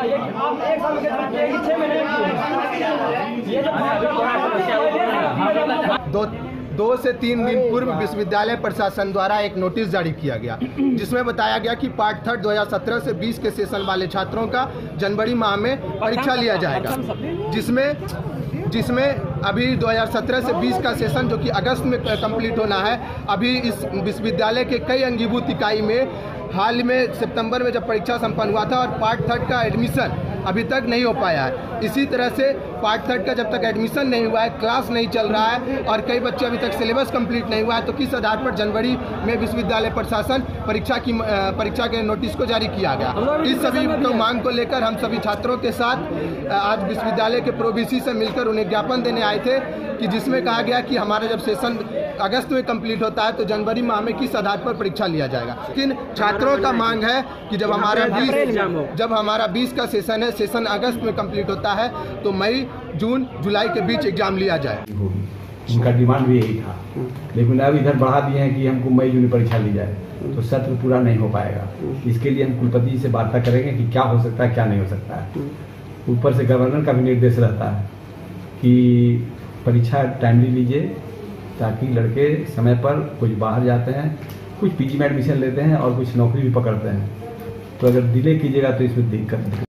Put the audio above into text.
एक आप एक साल के छह महीने दो दो से तीन दिन पूर्व विश्वविद्यालय प्रशासन द्वारा एक नोटिस जारी किया गया जिसमें बताया गया कि पार्ट थर्ड 2017 से 20 के सेशन वाले छात्रों का जनवरी माह में परीक्षा लिया जाएगा जिसमें जिसमें अभी 2017 से 20 का सेशन जो कि अगस्त में कंप्लीट होना है, अभी इस विश्वविद्यालय के कई अंगीभूत इकाई में हाल में सितंबर में जब परीक्षा संपन्न हुआ था और पार्ट थर्ड का एडमिशन अभी तक नहीं हो पाया है। इसी तरह से पार्ट थर्ड का जब तक एडमिशन नहीं हुआ है क्लास नहीं चल रहा है और कई बच्चे अभी तक सिलेबस कंप्लीट नहीं हुआ है तो किस आधार पर जनवरी में विश्वविद्यालय प्रशासन परीक्षा की परीक्षा के नोटिस को जारी किया गया? इस सभी को मांग को लेकर हम सभी छात्रों के साथ आज विश्वविद्यालय के प्रोबीसी से मिलकर उन्हें ज्ञापन देने आए थे कि जिसमें कहा गया कि हमारा जब सेशन अगस्त में कंप्लीट होता है तो जनवरी माह में किस आधार पर परीक्षा लिया जाएगा? लेकिन छात्रों का मांग है कि जब हमारा बीस जब हमारा बीस का सेशन है सेशन अगस्त में कंप्लीट होता है तो मई जून जुलाई के बीच एग्ज़ाम लिया जाए। उनका डिमांड भी यही था। लेकिन अब इधर बढ़ा दिए हैं कि हमको मई जून में परीक्षा ली जाए तो सत्र पूरा नहीं हो पाएगा। इसके लिए हम कुलपति जी से वार्ता करेंगे कि क्या हो सकता है क्या नहीं हो सकता है। ऊपर से गवर्नर का भी निर्देश रहता है कि परीक्षा टाइमली लीजिए ताकि लड़के समय पर कुछ बाहर जाते हैं, कुछ पीजी में एडमिशन लेते हैं और कुछ नौकरी भी पकड़ते हैं। तो अगर डिले कीजिएगा तो इसमें दिक्कत